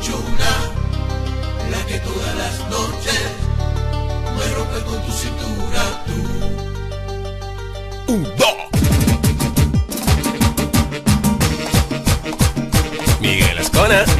escucho una, la que todas las noches me rompe con tu cintura, tú. Un, dos. Miguel Ascona.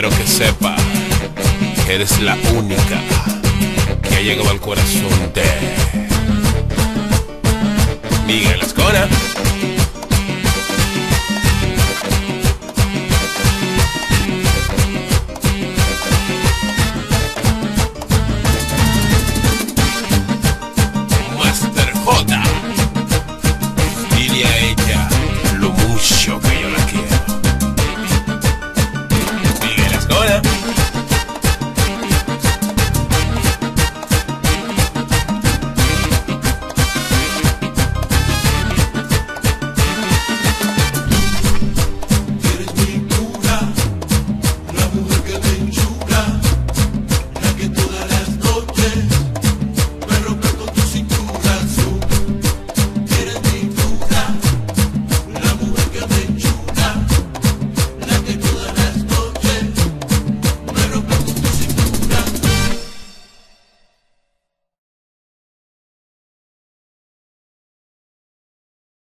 Quiero que sepa que eres la única que ha llegado al corazón de Miguel Ascona. Master J. Dile a ella lo mucho que